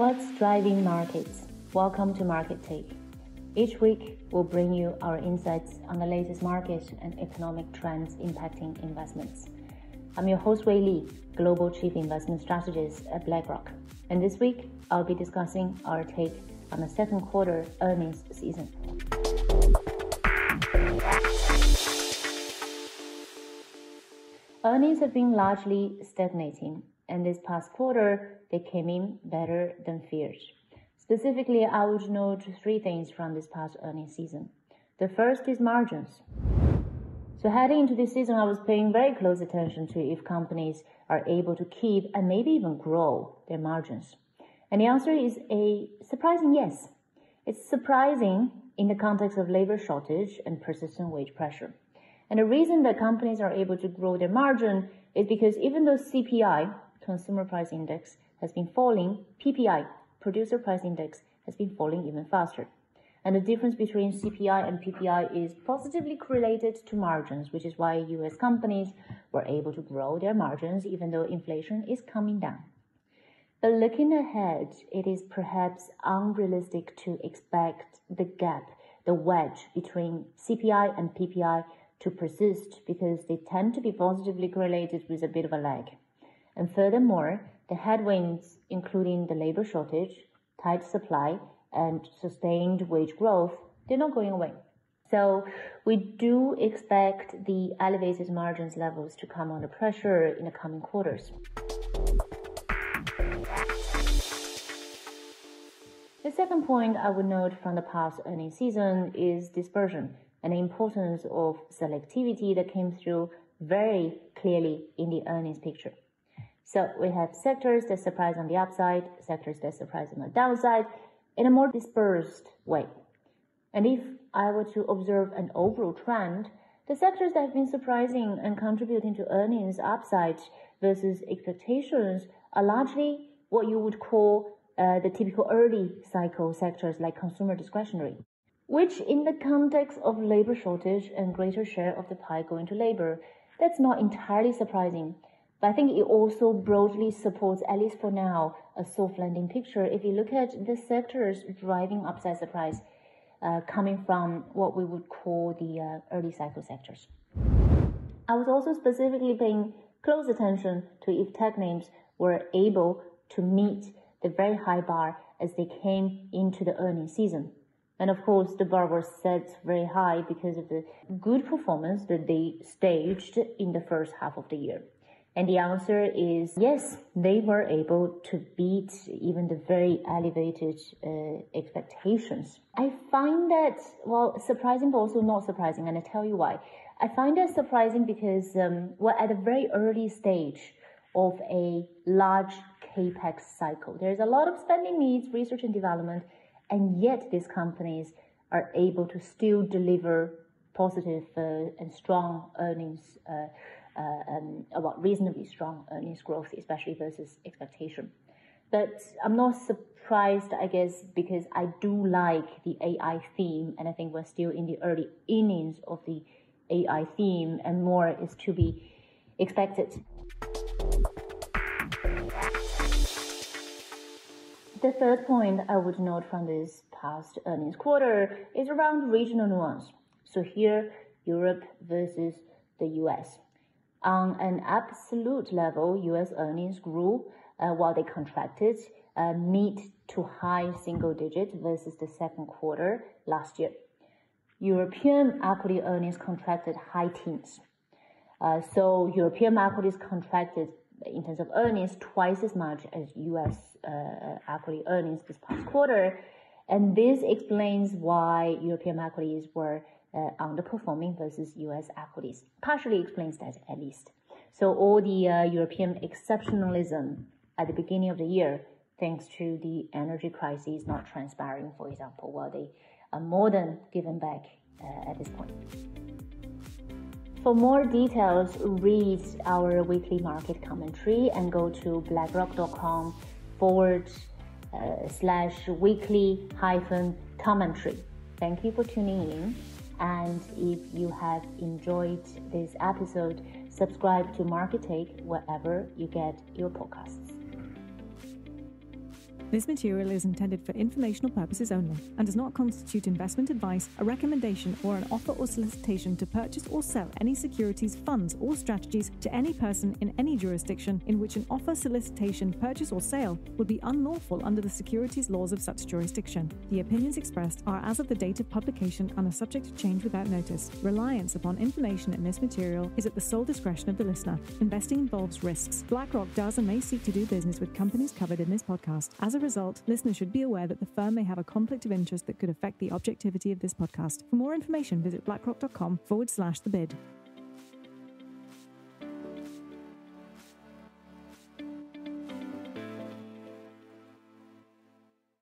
What's driving markets? Welcome to Market Take. Each week, we'll bring you our insights on the latest market and economic trends impacting investments. I'm your host, Wei Li, Global Chief Investment Strategist at BlackRock. And this week, I'll be discussing our take on the second quarter earnings season. Earnings have been largely stagnating, and this past quarter, they came in better than feared. Specifically, I would note three things from this past earnings season. The first is margins. So heading into this season, I was paying very close attention to if companies are able to keep and maybe even grow their margins. And the answer is a surprising yes. It's surprising in the context of labor shortage and persistent wage pressure. And the reason that companies are able to grow their margin is because even though CPI, Consumer Price Index, has been falling, PPI, Producer Price Index, has been falling even faster. And the difference between CPI and PPI is positively correlated to margins, which is why US companies were able to grow their margins even though inflation is coming down. But looking ahead, it is perhaps unrealistic to expect the gap, the wedge between CPI and PPI to persist because they tend to be positively correlated with a bit of a lag. And furthermore, the headwinds, including the labor shortage, tight supply, and sustained wage growth, they're not going away. So we do expect the elevated margins levels to come under pressure in the coming quarters. The second point I would note from the past earnings season is dispersion and the importance of selectivity that came through very clearly in the earnings picture. So we have sectors that surprise on the upside, sectors that surprise on the downside, in a more dispersed way. And if I were to observe an overall trend, the sectors that have been surprising and contributing to earnings upside versus expectations are largely what you would call uh, the typical early cycle sectors like consumer discretionary, which in the context of labor shortage and greater share of the pie going to labor, that's not entirely surprising but I think it also broadly supports, at least for now, a soft landing picture. If you look at the sectors driving upside surprise, uh, coming from what we would call the uh, early cycle sectors. I was also specifically paying close attention to if tech names were able to meet the very high bar as they came into the earnings season. And of course, the bar was set very high because of the good performance that they staged in the first half of the year. And the answer is yes, they were able to beat even the very elevated uh, expectations. I find that, well, surprising, but also not surprising, and I tell you why. I find that surprising because um, we're at a very early stage of a large capex cycle. There's a lot of spending needs, research and development, and yet these companies are able to still deliver positive uh, and strong earnings. Uh, um, about reasonably strong earnings growth, especially versus expectation. But I'm not surprised, I guess, because I do like the AI theme, and I think we're still in the early innings of the AI theme, and more is to be expected. The third point I would note from this past earnings quarter is around regional nuance. So here, Europe versus the US. On an absolute level, U.S. earnings grew uh, while they contracted uh, mid to high single digit versus the second quarter last year. European equity earnings contracted high teens. Uh, so European equities contracted in terms of earnings twice as much as U.S. Equity earnings this past quarter. And this explains why European equities were underperforming versus US equities. Partially explains that at least. So all the uh, European exceptionalism at the beginning of the year, thanks to the energy crisis not transpiring, for example, while they are more than given back uh, at this point. For more details, read our weekly market commentary and go to blackrock.com forward uh, slash weekly hyphen commentary. Thank you for tuning in. And if you have enjoyed this episode, subscribe to Market Take wherever you get your podcasts. This material is intended for informational purposes only and does not constitute investment advice, a recommendation, or an offer or solicitation to purchase or sell any securities, funds, or strategies to any person in any jurisdiction in which an offer, solicitation, purchase, or sale would be unlawful under the securities laws of such jurisdiction. The opinions expressed are as of the date of publication and are subject to change without notice. Reliance upon information in this material is at the sole discretion of the listener. Investing involves risks. BlackRock does and may seek to do business with companies covered in this podcast. As a result, listeners should be aware that the firm may have a conflict of interest that could affect the objectivity of this podcast. For more information, visit blackrock.com forward slash the bid.